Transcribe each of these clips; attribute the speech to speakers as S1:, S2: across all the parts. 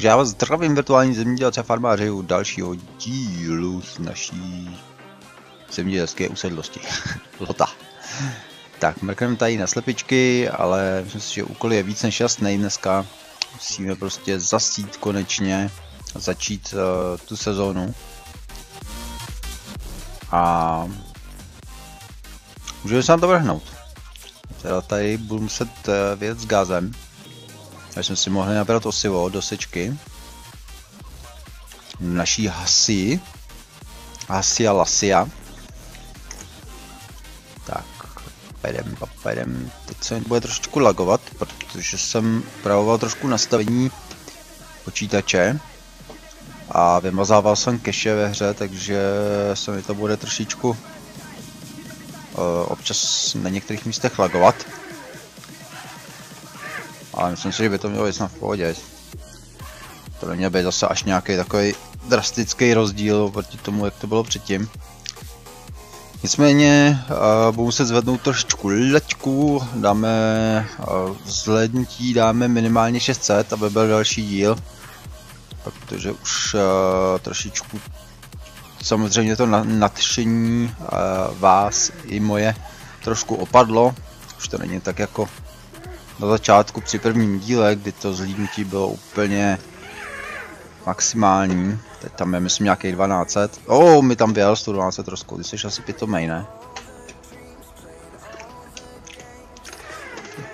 S1: Takže já vás zdravím virtuální zemědělce a farmáři u dalšího dílu z naší zemědělské usedlosti. Lota. Tak, mrkneme tady na slepičky, ale myslím si, že úkol je víc než jasný dneska. Musíme prostě zasít konečně a začít uh, tu sezónu. A můžeme se nám to vrhnout. Teda tady budu muset uh, vyjet s gázem. Takže jsme si mohli nabrat osivo do sečky. Naší hasi. Hasia Lasia. Tak, pajdem, pajdem. Teď se bude trošičku lagovat, protože jsem pravoval trošku nastavení počítače. A vymazával jsem keše ve hře, takže se mi to bude trošičku uh, občas na některých místech lagovat. Ale myslím si, že by to mělo být v pohodě. To neměl být zase až nějaký takový drastický rozdíl proti tomu, jak to bylo předtím. Nicméně uh, budu muset zvednout trošičku leťku, dáme uh, zhlednutí, dáme minimálně 600, aby byl další díl. Protože už uh, trošičku samozřejmě to nadšení uh, vás i moje trošku opadlo. Už to není tak jako na začátku při prvním díle, kdy to zhlídnutí bylo úplně maximální. Teď tam je myslím nějaký 1200. Oh, mi tam vyjel 112 trošku, ty jsi asi pitomej, ne?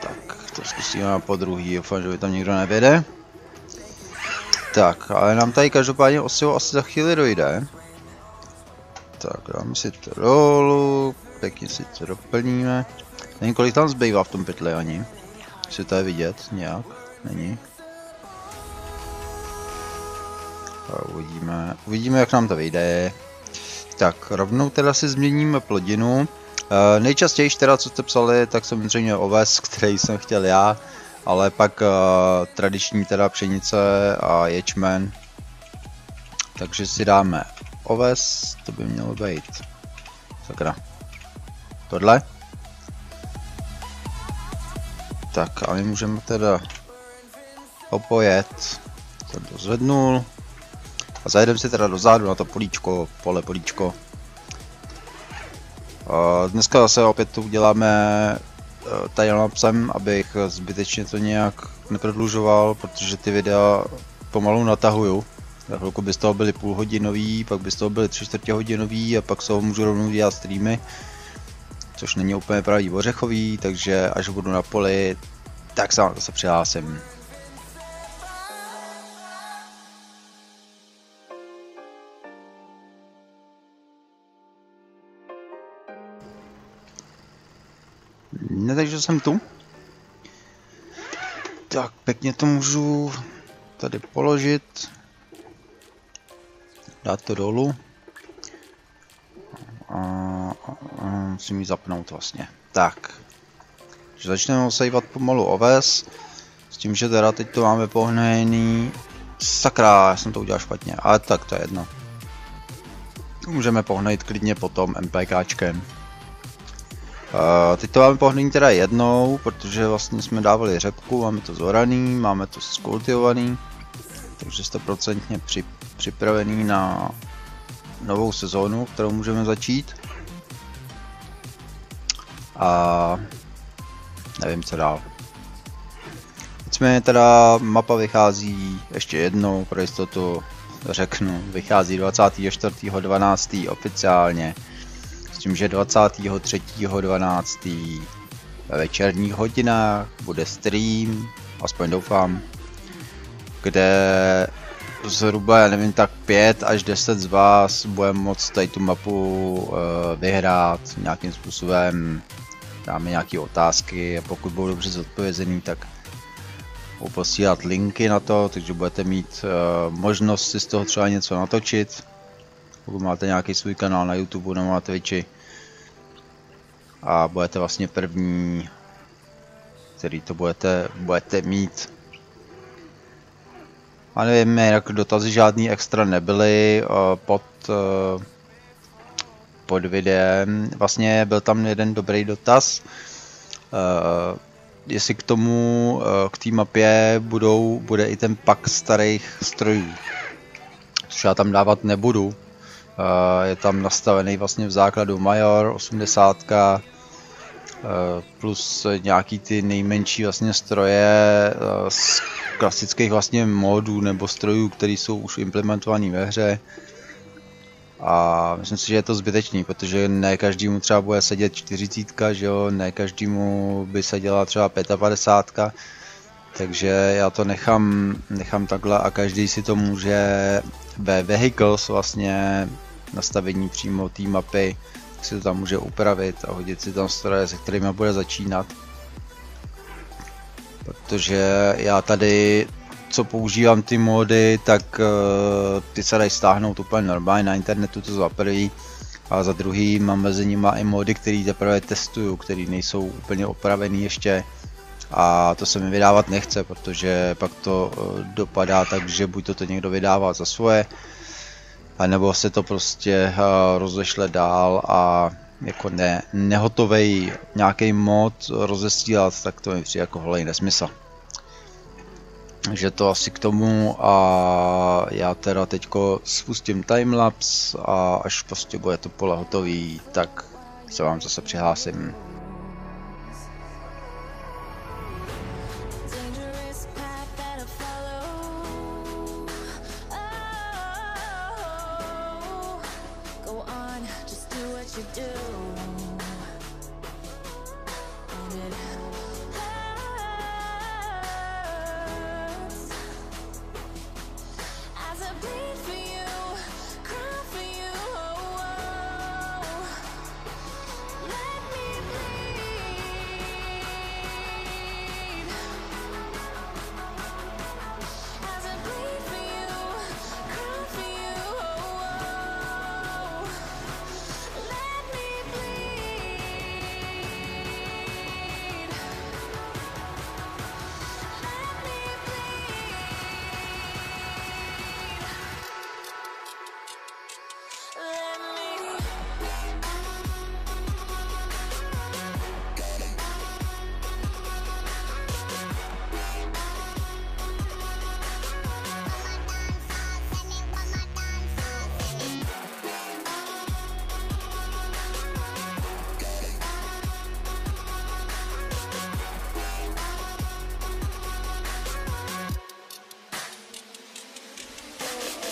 S1: Tak, to zkusíme po druhý, doufám, že by tam nikdo nevěde. Tak, ale nám tady každopádně osivo asi za chvíli dojde. Tak, dáme si to dolů, pěkně si to doplníme. Nevím, kolik tam zbývá v tom pytli ani. Jestli to je vidět nějak? Není. A uvidíme, uvidíme jak nám to vyjde. Tak, rovnou teda si změníme plodinu. E, nejčastěji teda, co jste psali, tak samozřejmě oves, který jsem chtěl já, ale pak e, tradiční teda pšenice a ječmen. Takže si dáme oves, to by mělo být. Sakra. Tohle. Tak a my můžeme teda opojet. Jsem to zvednul. A zajedeme si teda dozadu na to políčko, pole políčko. A dneska zase opět to uděláme e, tady psem, abych zbytečně to nějak neprodlužoval, protože ty videa pomalu natahuju. Za chvilku by z toho byly půlhodinový, pak by z toho byly tři čtvrtě hodinový a pak se ho můžu rovnou dělat streamy což není úplně pravý ořechový, takže až budu na poli, tak se vám zase přihlásím. Ne, takže jsem tu. Tak, pěkně to můžu tady položit. Dát to dolů. A musím ji zapnout vlastně. Tak. Takže začneme osejvat pomalu oves. S tím, že teda teď to máme pohnojený. Sakra, já jsem to udělal špatně, ale tak to je jedno. Můžeme pohnojit klidně potom MPKčkem. Uh, teď to máme pohnutí teda jednou, protože vlastně jsme dávali řepku, máme to zoraný, máme to skultivovaný, takže 100% při, připravený na novou sezónu, kterou můžeme začít. A nevím co dál. Nicméně teda mapa vychází ještě jednou, pro jistotu řeknu, vychází 24.12. oficiálně, s tím, že 23.12. ve večerních hodinách bude stream, aspoň doufám, kde zhruba, já nevím, tak 5 až 10 z vás bude moct tady tu mapu uh, vyhrát nějakým způsobem. Dáme nějaké otázky a pokud budou dobře zodpovězený, tak posílat linky na to, takže budete mít uh, možnost si z toho třeba něco natočit. Pokud máte nějaký svůj kanál na YouTube nebo na Twitchi. A budete vlastně první, který to budete, budete mít a nevím, jak dotazy žádný extra nebyly uh, pod, uh, pod videem. Vlastně byl tam jeden dobrý dotaz. Uh, jestli k tomu, eh, k té mapě budou, bude i ten pak starých strojů. Což já tam dávat nebudu. Eh, je tam nastavený vlastně v základu Major 80 plus nějaký ty nejmenší vlastně stroje z klasických vlastně modů nebo strojů, které jsou už implementované ve hře. A myslím si, že je to zbytečný, protože ne každému třeba bude sedět 40, že jo, ne každému by seděla třeba 55. Takže já to nechám, nechám takhle a každý si to může ve vehicles vlastně nastavení přímo té mapy si to tam může upravit a hodit si tam stroje, se kterými bude začínat. Protože já tady co používám ty mody, tak uh, ty se dají stáhnout úplně normálně na internetu, to za prvý. A za druhý mám mezi nimi i mody, které teprve testuju, které nejsou úplně opravený ještě. A to se mi vydávat nechce, protože pak to uh, dopadá tak, že buď to, to někdo vydává za svoje, anebo se to prostě uh, rozešle dál a jako ne, nehotovej nějaký mod rozesílat, tak to mi přijde jako holej nesmysl. Takže to asi k tomu a já teda teďko spustím timelapse a až prostě bude to pole hotový, tak se vám zase přihlásím.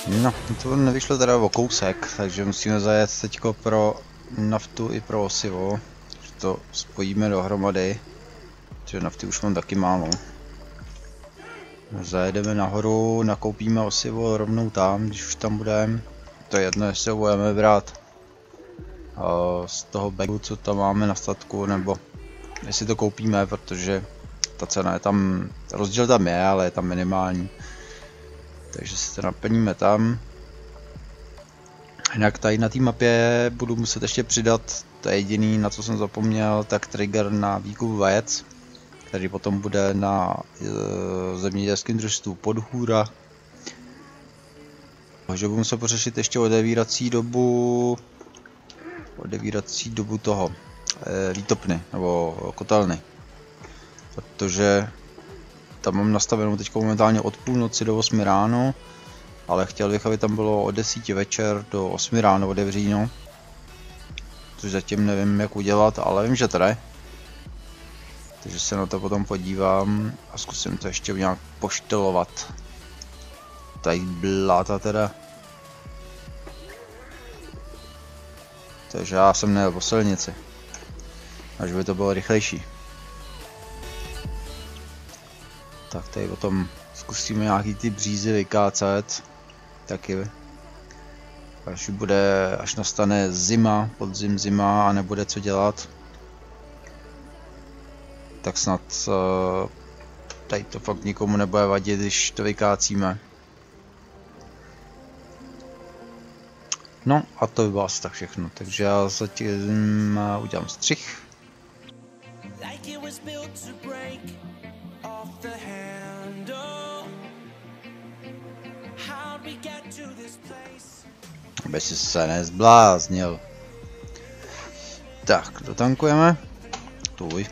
S1: No, to nevyšlo teda o kousek, takže musíme zajet teďko pro naftu i pro osivo. To spojíme dohromady. Že nafty už mám taky málo. Zajedeme nahoru, nakoupíme osivo rovnou tam, když už tam budeme. To je jedno, jestli ho budeme brát z toho bagu, co tam máme na statku, nebo jestli to koupíme, protože ta cena je tam, rozdíl tam je, ale je tam minimální. Takže si to naplníme tam. Jinak tady na té mapě budu muset ještě přidat, to je jediný, na co jsem zapomněl, tak trigger na výkup vajec, který potom bude na e, zemědělském družstvu Podhůra. Takže budu muset pořešit ještě odevírací dobu, odevírací dobu toho, e, výtopny, nebo kotelny. Protože tam mám nastavenou teď momentálně od půlnoci do 8 ráno, ale chtěl bych, aby tam bylo od 10 večer do 8 ráno otevříno. Což zatím nevím, jak udělat, ale vím, že tady. Takže se na to potom podívám a zkusím to ještě nějak poštelovat. Tady bláta teda. Takže já jsem nejel po silnici. Až by to bylo rychlejší. Tak tady potom zkusíme nějaký ty břízy vykácet. Taky. Až bude, až nastane zima, podzim zima a nebude co dělat. Tak snad uh, tady to fakt nikomu nebude vadit, když to vykácíme. No a to by bylo asi tak všechno, takže já zatím eh, udělám střih. Like Aby si se nezbláznil. Tak, dotankujeme. Tuj.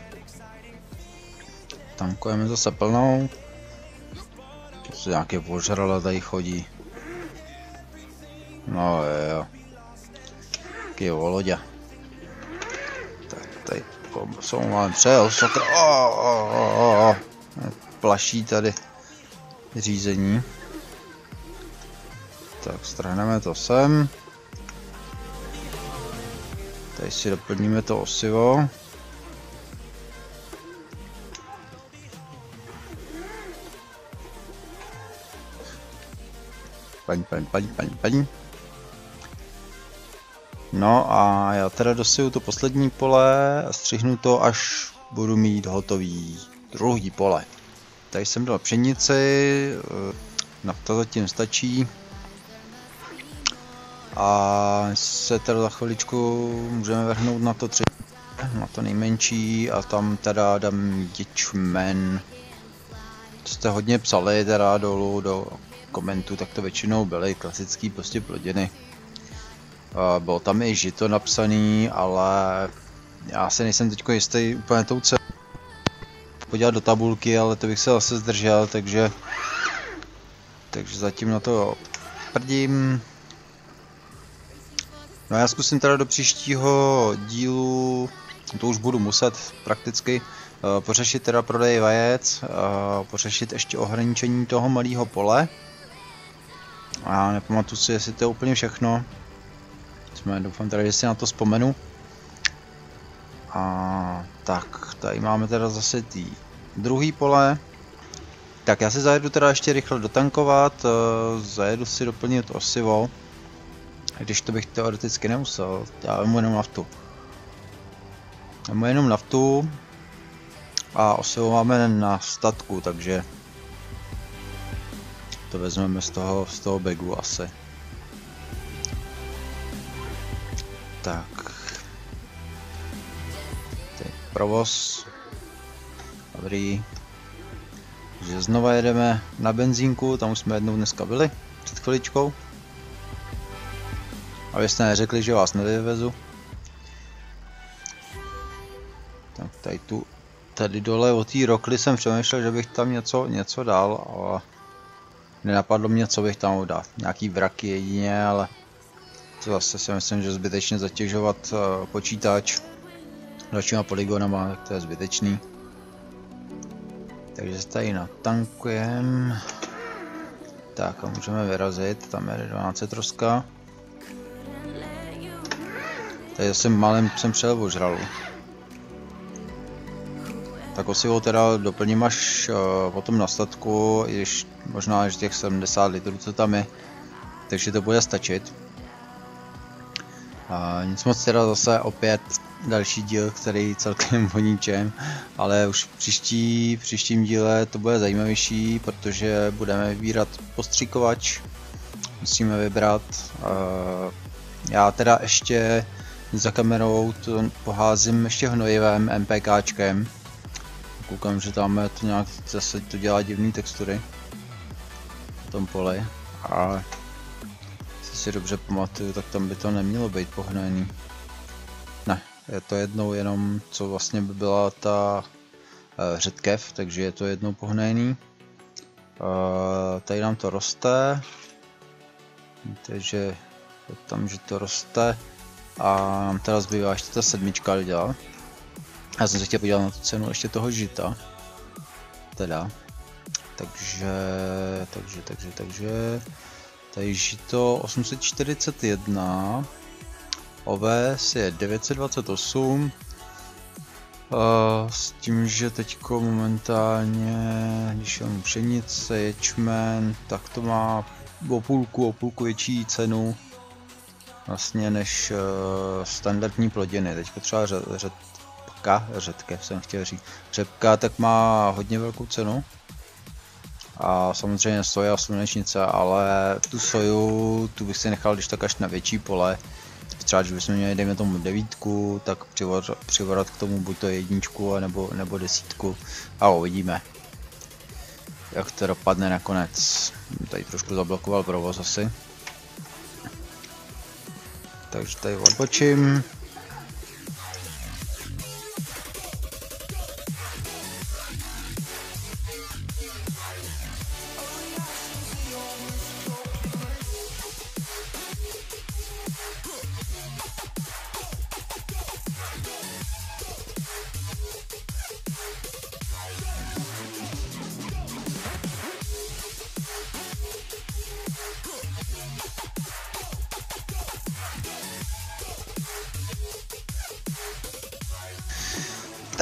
S1: tankujeme zase plnou. Co nějaké požrala tady chodí. No jo. Jaký volodě. Tak tady jsou máme přejel, sakra. Oh, oh, oh, oh. Plaší tady řízení. Tak strhneme to sem. Tady si doplníme to osivo. Paň, paň, paň, paň, paň. No a já teda dosiju to poslední pole a střihnu to, až budu mít hotový druhý pole. Tady jsem dal pšenici, eh, nafta zatím stačí. A se teda za chviličku můžeme vrhnout na to tři, na to nejmenší a tam teda dám. Co jste hodně psali teda dolů do komentů, tak to většinou byly klasický prostě plodiny. Bylo tam i žito napsaný, ale já se nejsem teď jistý úplně tou cenou podívat do tabulky, ale to bych se zase zdržel, takže takže zatím na to prdím. No já zkusím teda do příštího dílu, to už budu muset prakticky, uh, pořešit teda prodej vajec, uh, pořešit ještě ohraničení toho malého pole. A nepamatuji si, jestli to je úplně všechno. Jsme, doufám teda, že si na to vzpomenu. A tak, tady máme teda zase ty druhý pole. Tak já si zajedu teda ještě rychle dotankovat, uh, zajedu si doplnit osivo. Když to bych teoreticky nemusel, já vemu jenom naftu. Vemu jenom naftu a osivo máme na statku, takže to vezmeme z toho, z toho bagu asi. Tak. Teď provoz. Dobrý. Takže znova jedeme na benzínku, tam už jsme jednou dneska byli, před chviličkou. Abyste neřekli, že vás nevyvezu. Tak tady tu, tady dole od té rokly jsem přemýšlel, že bych tam něco, něco dal, ale nenapadlo mě, co bych tam dal. Nějaký vraky jedině, ale to zase si myslím, že zbytečně zatěžovat uh, počítač dalšíma polygonama, tak to je zbytečný. Takže se tady natankujem. Tak a můžeme vyrazit, tam je 12 troska. Tady jsem malem jsem přijel ožralu. Tak osivou teda doplním až uh, potom na statku, když možná až těch 70 litrů, co tam je. Takže to bude stačit. A nic moc teda zase opět další díl, který celkem o ničem, ale už v příští, příštím díle to bude zajímavější, protože budeme vybírat postříkovač, musíme vybrat. Uh, já teda ještě za kamerou to poházím ještě hnojivem, MPKčkem. Koukám, že tam to nějak zase to dělá divné textury v tom poli. A jestli si dobře pamatuju, tak tam by to nemělo být pohnaný. Ne, je to jednou jenom, co vlastně by byla ta uh, řetkev, takže je to jednou pohnaný. Uh, tady nám to roste, takže tam, že to roste. A nám teda zbývá ještě ta sedmička dělá. Já jsem se chtěl podívat na tu cenu ještě toho žita. Teda. Takže, takže, takže, takže. Tady žito 841. Oves je 928. Uh, s tím, že teďko momentálně, když mám pšenice, ječmen, tak to má o půlku, o půlku větší cenu vlastně než uh, standardní plodiny. Teď třeba řet, řetka, řetkev jsem chtěl říct. Řepka tak má hodně velkou cenu. A samozřejmě soja a slunečnice, ale tu soju, tu bych si nechal když tak až na větší pole. Třeba když bychom měli, dejme tomu devítku, tak přivorat k tomu buď to jedničku, nebo, nebo desítku. A uvidíme, jak to dopadne nakonec. Tady trošku zablokoval provoz asi. Takže tady odbočím.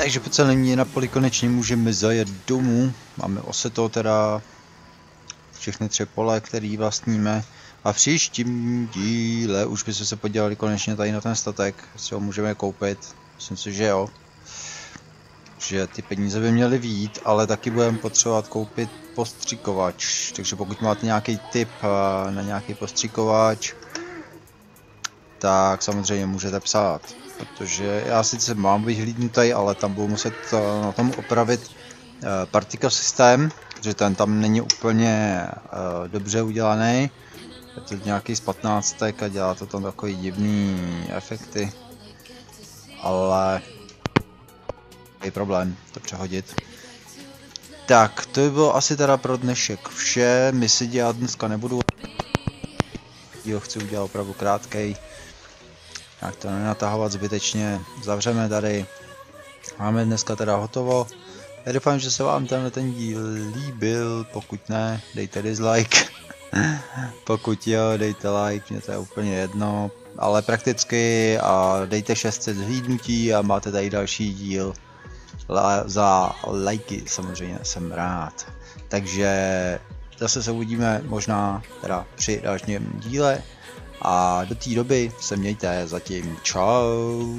S1: Takže po celém Napoli konečně můžeme zajet domů. Máme oseto teda všechny tři pole, který vlastníme. A v příštím díle už bychom se podívali konečně tady na ten statek, si ho můžeme koupit. Myslím si, že jo. Že ty peníze by měly výjít, ale taky budeme potřebovat koupit postřikovač. Takže pokud máte nějaký tip eh, na nějaký postřikovač, tak samozřejmě můžete psát. Protože já sice mám vyhlídnutý, ale tam budu muset eh, na tom opravit eh, particle systém, že ten tam není úplně dobře udělaný je to nějaký z 15 a dělá to tam takový divný efekty. Ale... Je problém to přehodit. Tak, to by bylo asi teda pro dnešek vše. My si dělat dneska nebudu. Jo, chci udělat opravdu krátkej. Jak to nenatahovat zbytečně. Zavřeme tady. Máme dneska teda hotovo. Já doufám, že se vám tenhle ten díl líbil, pokud ne, dejte dislike. Pokud jo, dejte like, mě to je úplně jedno. Ale prakticky a dejte 600 zhlídnutí a máte tady další díl. La, za lajky samozřejmě jsem rád. Takže zase se uvidíme možná teda při dalším díle. A do té doby se mějte zatím. Čau.